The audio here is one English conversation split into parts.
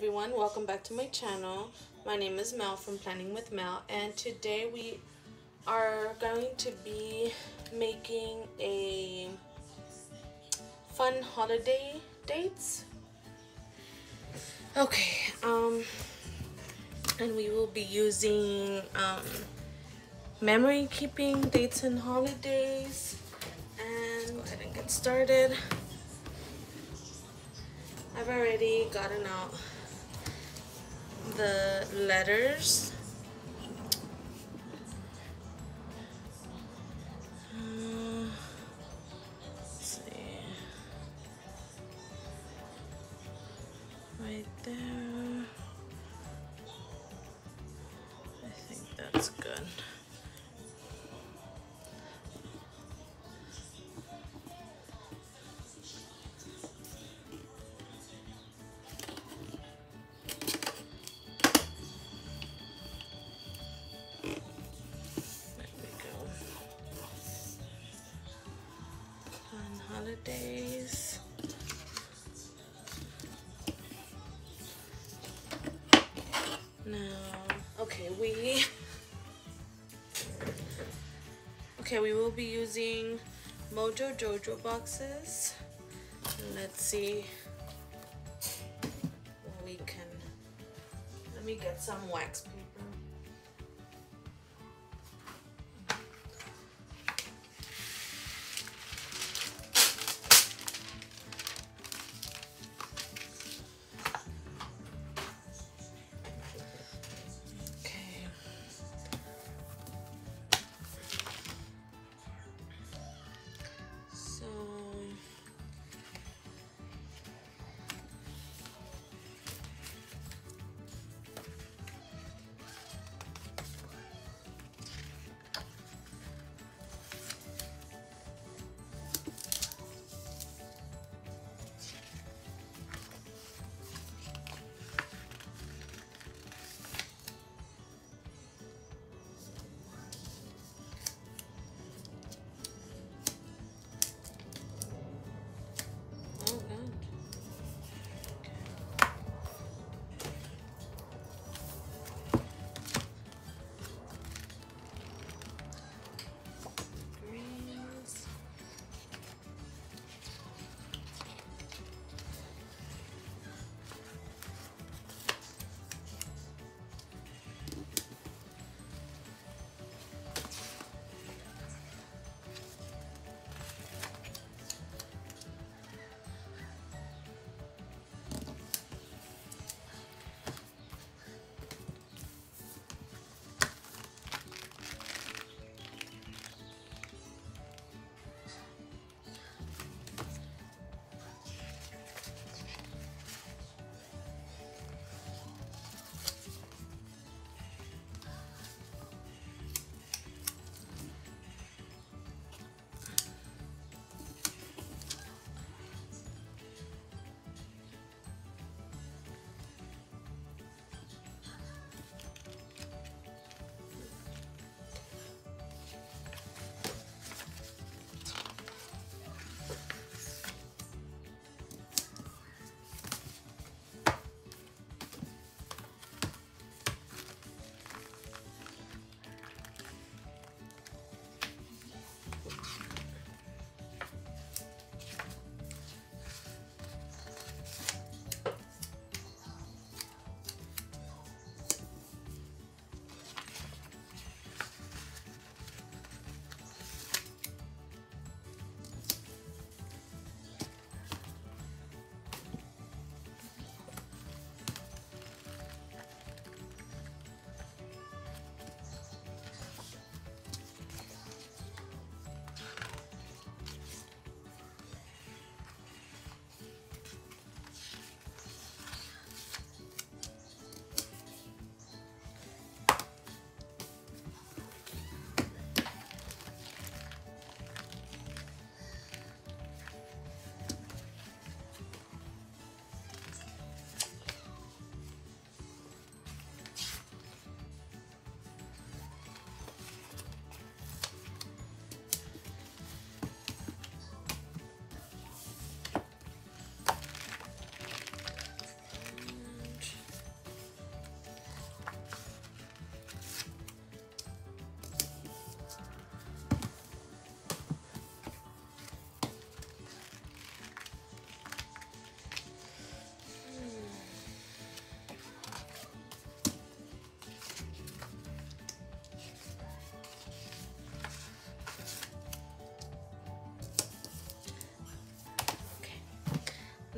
everyone, welcome back to my channel. My name is Mel from Planning with Mel and today we are going to be making a fun holiday dates. Okay, um, and we will be using um, memory keeping dates and holidays and go ahead and get started. I've already gotten out the letters. Uh, see. Right there. I think that's good. Okay, we will be using Mojo Jojo boxes. Let's see what we can. Let me get some wax paper.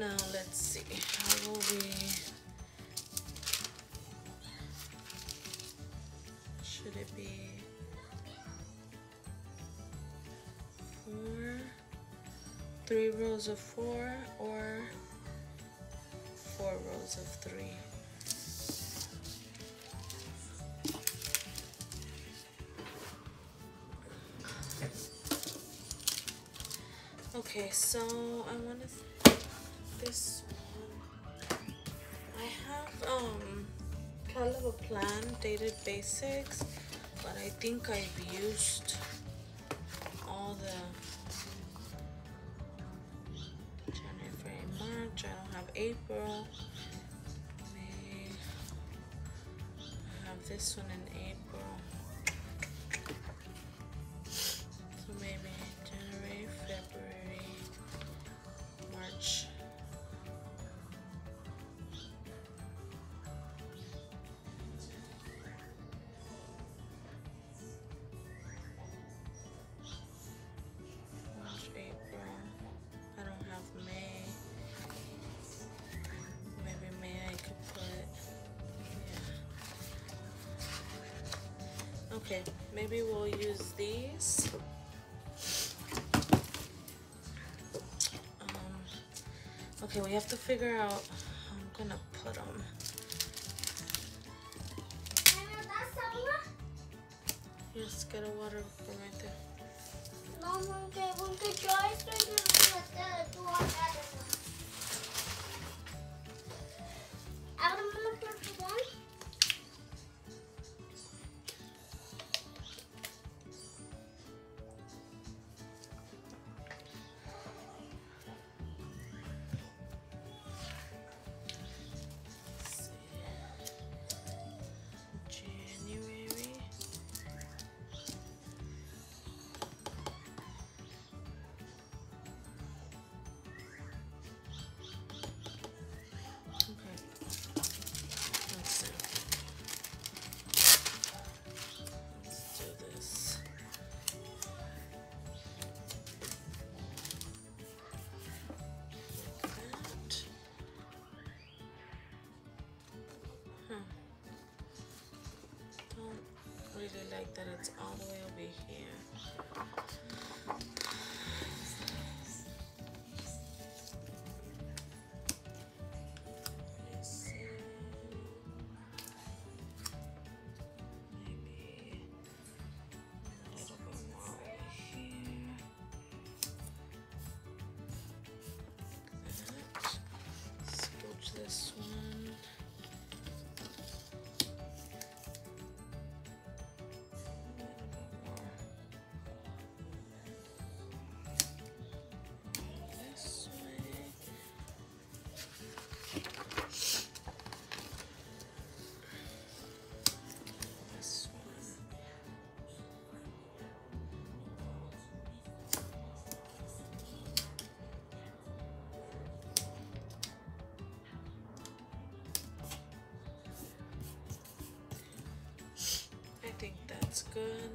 Now let's see, how will we, should it be four, three rows of four or four rows of three? Okay, so I want to this one. I have um a plan dated basics, but I think I've used all the January, March. I don't have April. May I have this one in Okay, maybe we'll use these. Um, okay, we have to figure out how I'm gonna put them. Just get a water right there. Let's really like that it's all the way over here. Think that's good.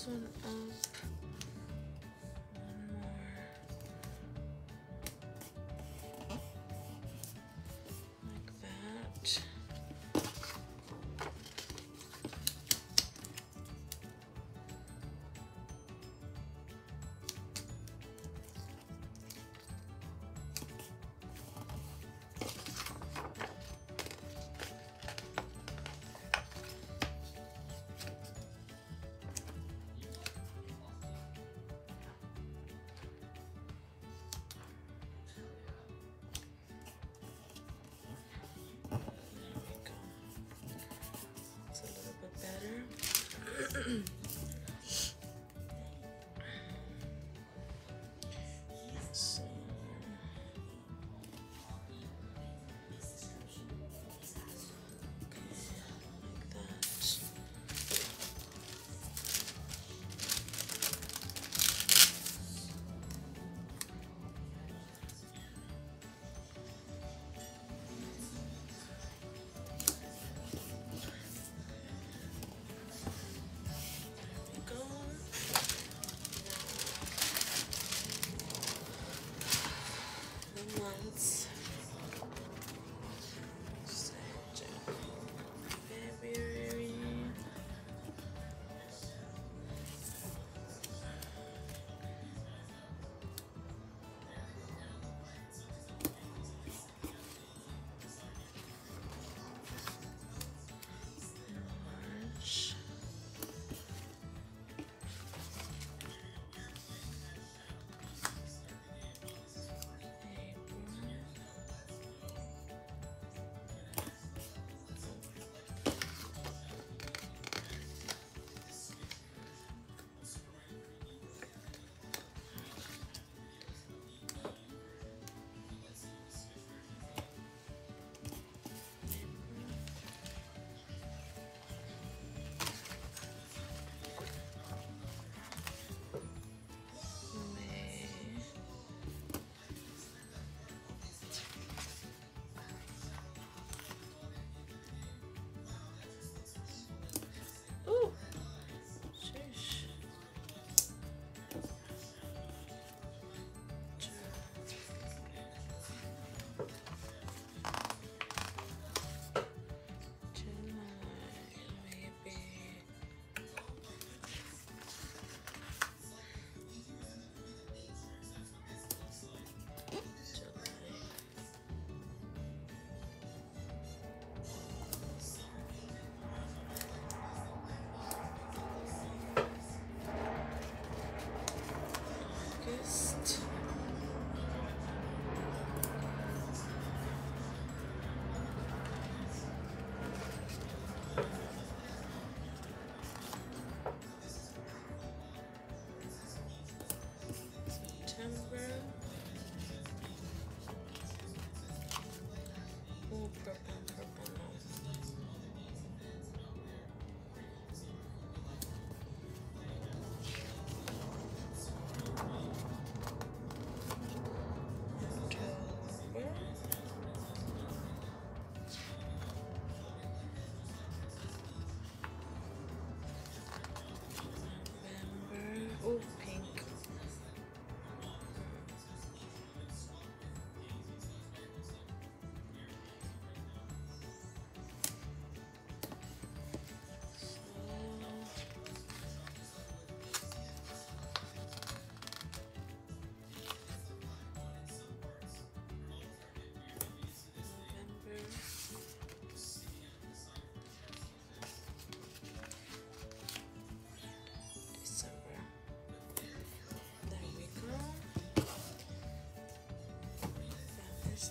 This one up.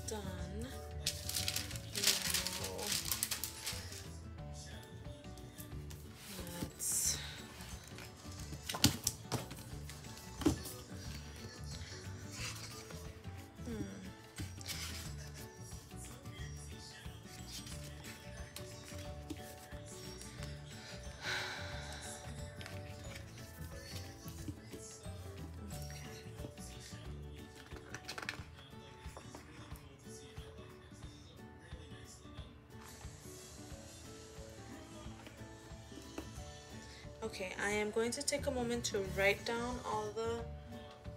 done. Okay, I am going to take a moment to write down all the,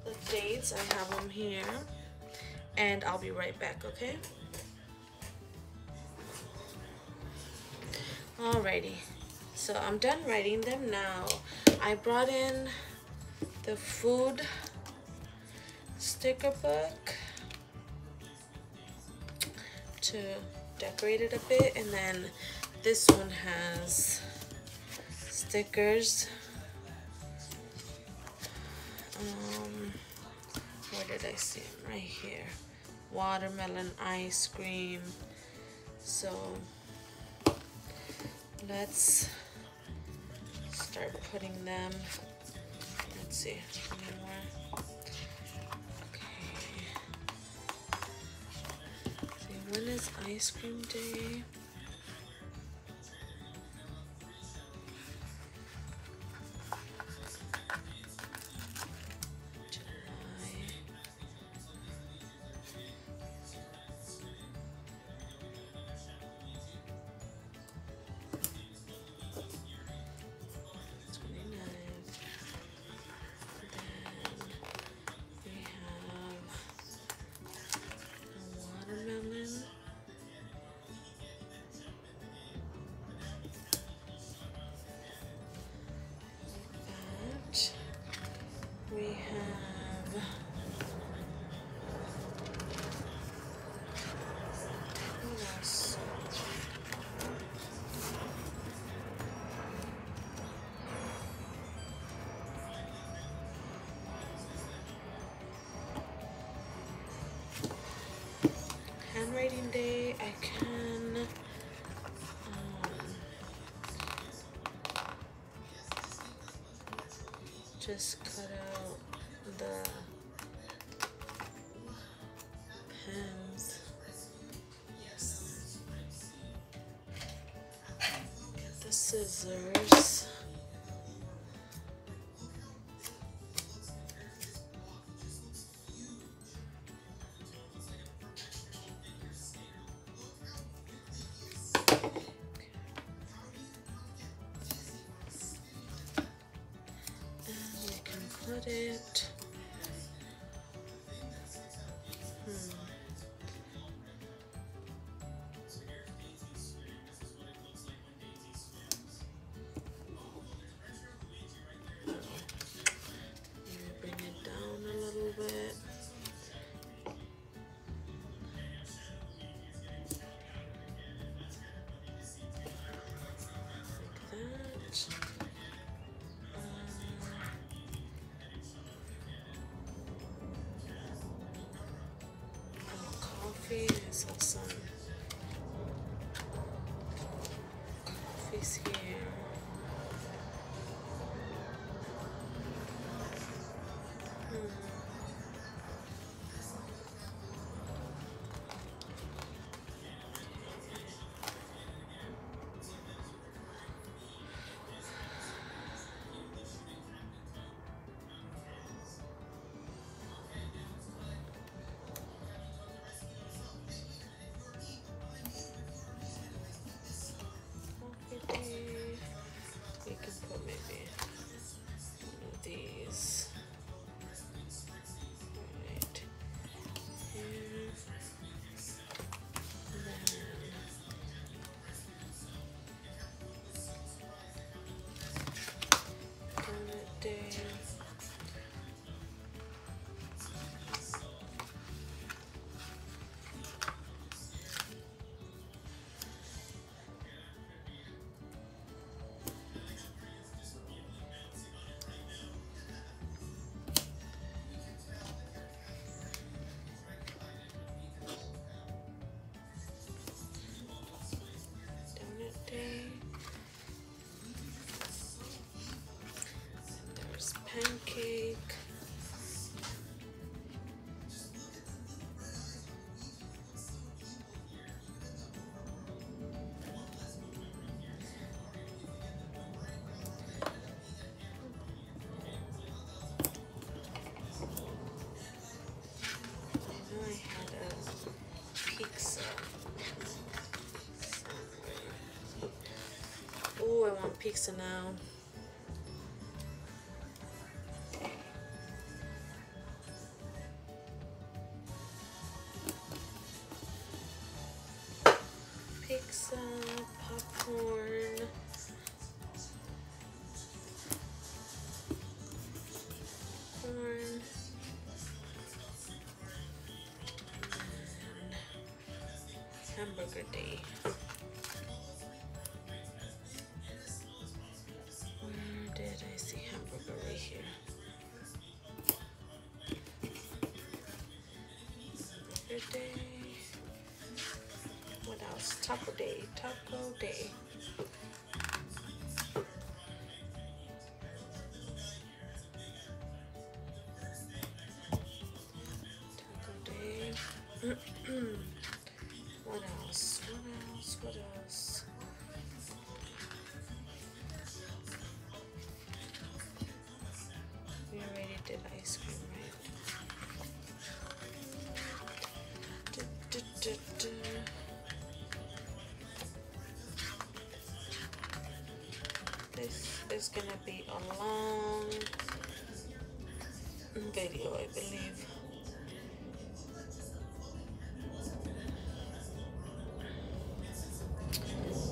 the dates. I have them here. And I'll be right back, okay? Alrighty, so I'm done writing them now. I brought in the food sticker book to decorate it a bit and then this one has stickers. Um where did I see them right here. Watermelon ice cream. So let's start putting them. Let's see. Okay. See when is ice cream day Handwriting day, I can um, just cut out the pens. Yes. Get the scissors. Coffee. I saw some here. Pancake. Oh, pizza now. Hamburger day. What else? Taco day. Taco day. This is gonna be a long video, I believe.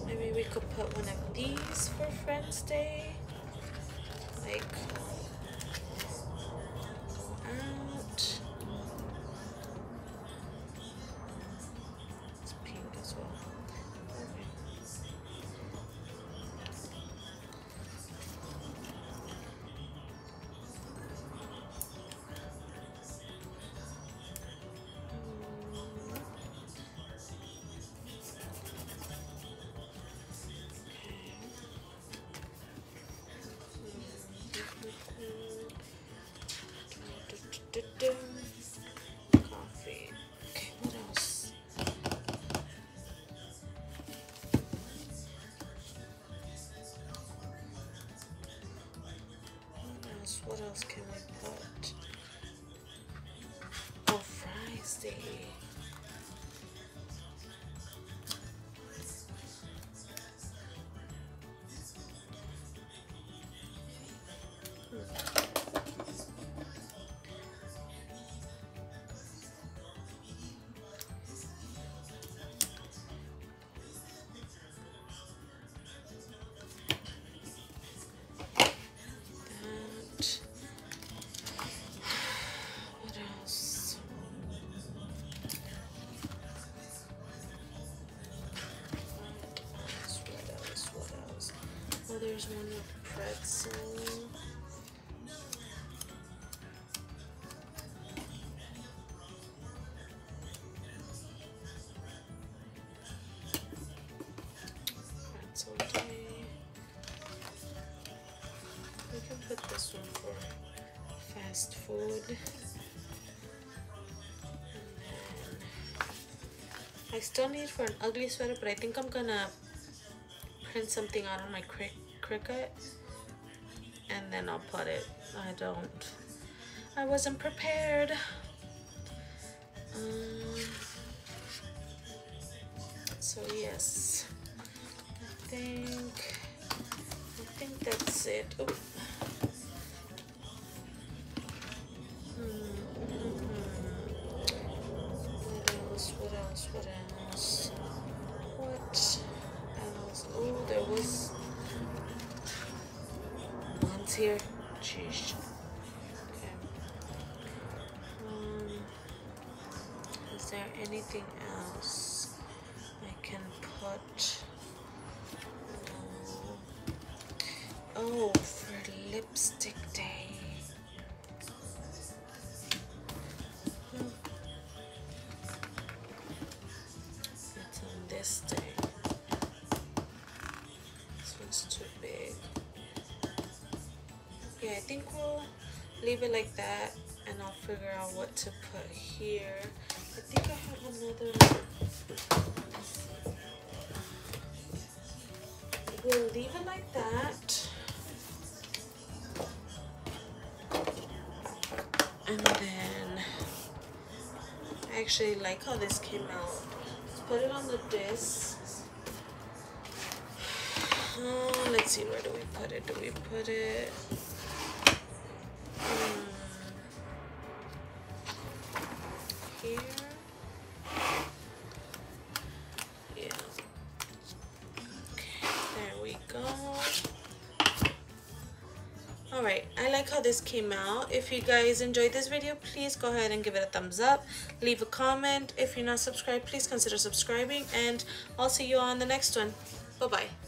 Maybe we could put one of these for Friends Day. Like, else? What else can we put? Oh, fries day. There's one with pretzel. Pretzel day. We can put this one for fast food. I still need for an ugly sweater, but I think I'm gonna print something out on my cri- Cricut and then I'll put it. I don't. I wasn't prepared. Um, so yes, I think I think that's it. Oh. One's here. Jeez. Okay. Um, is there anything else I can put? No. Oh, for lipstick think we'll leave it like that and I'll figure out what to put here. I think I have another. We'll leave it like that. And then I actually like how this came out. Let's put it on the disc. Let's see, where do we put it? Do we put it? Came out. If you guys enjoyed this video, please go ahead and give it a thumbs up. Leave a comment. If you're not subscribed, please consider subscribing. And I'll see you on the next one. Bye-bye.